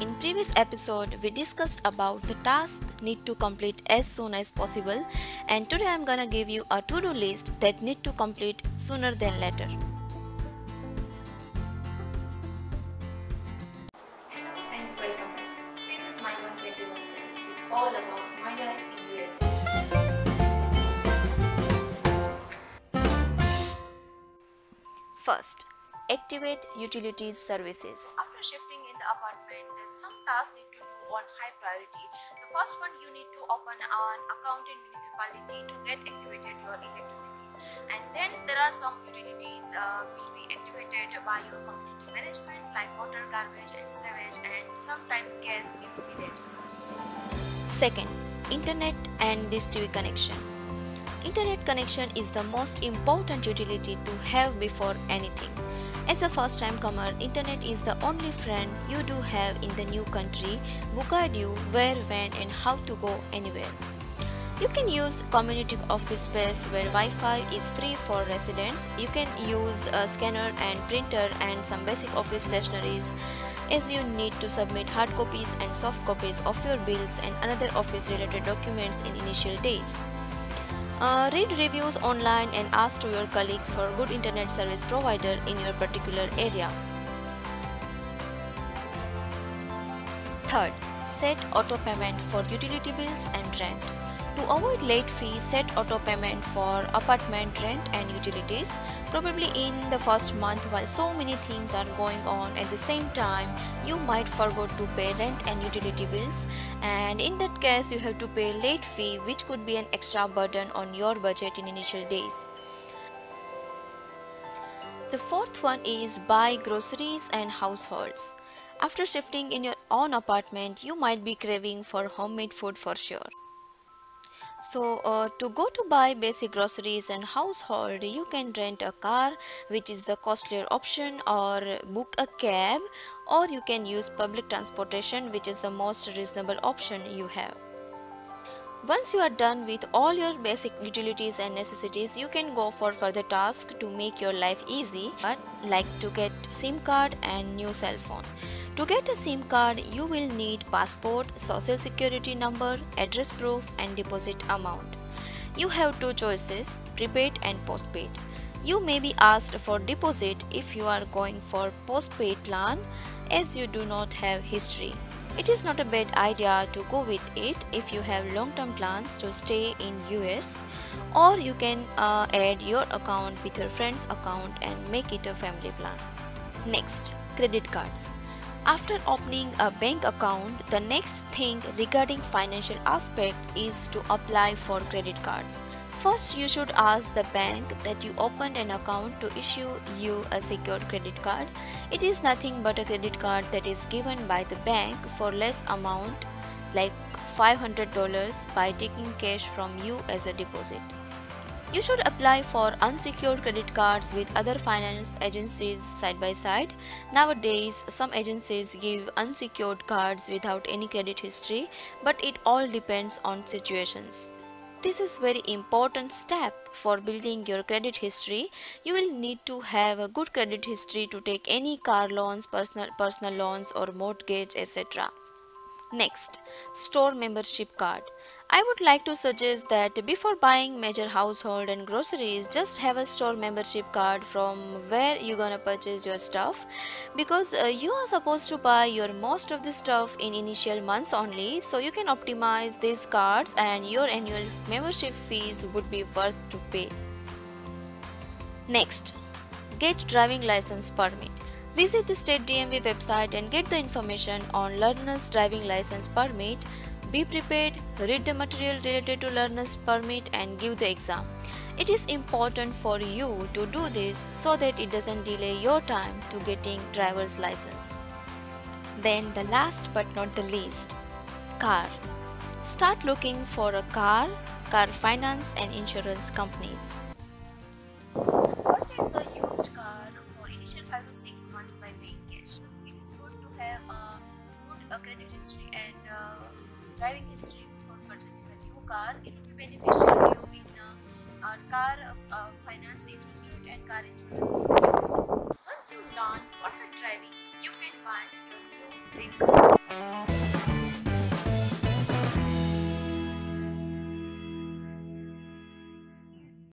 In previous episode we discussed about the task need to complete as soon as possible and today I'm gonna give you a to-do list that need to complete sooner than later. Hello and welcome back. This is my 121 cents. It's all about my life in USA. First, activate utilities services. After shifting in the apartment, then some tasks need to do on high priority. The first one you need to open an account in municipality to get activated your electricity. And then there are some utilities uh, will be activated by your community management like water, garbage and sewage and sometimes gas if needed. Second, internet and dish TV connection. Internet connection is the most important utility to have before anything. As a first time comer, internet is the only friend you do have in the new country who guide you where, when and how to go anywhere. You can use community office space where Wi-Fi is free for residents. You can use a scanner and printer and some basic office stationaries as you need to submit hard copies and soft copies of your bills and other office related documents in initial days. Uh, read reviews online and ask to your colleagues for a good internet service provider in your particular area. Third, set auto payment for utility bills and rent. To avoid late fees, set auto payment for apartment rent and utilities. Probably in the first month while so many things are going on at the same time, you might forget to pay rent and utility bills and in that case you have to pay late fee which could be an extra burden on your budget in initial days. The fourth one is buy groceries and households. After shifting in your own apartment, you might be craving for homemade food for sure. So uh, to go to buy basic groceries and household, you can rent a car which is the costlier option or book a cab or you can use public transportation which is the most reasonable option you have. Once you are done with all your basic utilities and necessities, you can go for further tasks to make your life easy, but like to get SIM card and new cell phone. To get a SIM card, you will need passport, social security number, address proof and deposit amount. You have two choices, prepaid and postpaid. You may be asked for deposit if you are going for postpaid plan as you do not have history. It is not a bad idea to go with it if you have long-term plans to stay in US or you can uh, add your account with your friend's account and make it a family plan. Next, credit cards. After opening a bank account, the next thing regarding financial aspect is to apply for credit cards. First, you should ask the bank that you opened an account to issue you a secured credit card. It is nothing but a credit card that is given by the bank for less amount like $500 by taking cash from you as a deposit. You should apply for unsecured credit cards with other finance agencies side by side. Nowadays, some agencies give unsecured cards without any credit history, but it all depends on situations. This is very important step for building your credit history. You will need to have a good credit history to take any car loans, personal personal loans or mortgage etc. Next, store membership card. I would like to suggest that before buying major household and groceries, just have a store membership card from where you're gonna purchase your stuff because uh, you are supposed to buy your most of the stuff in initial months only so you can optimize these cards and your annual membership fees would be worth to pay. Next, get driving license permit. Visit the state DMV website and get the information on learner's driving license permit be prepared, read the material related to learner's permit and give the exam. It is important for you to do this so that it doesn't delay your time to getting driver's license. Then the last but not the least, car. Start looking for a car, car finance and insurance companies. To 6 months by paying cash. It is good to have a good credit history and uh, driving history before purchasing a new car, it will be beneficial to you in uh, our car uh, finance interest rate and car insurance. Once you learn perfect driving, you can buy your new green color.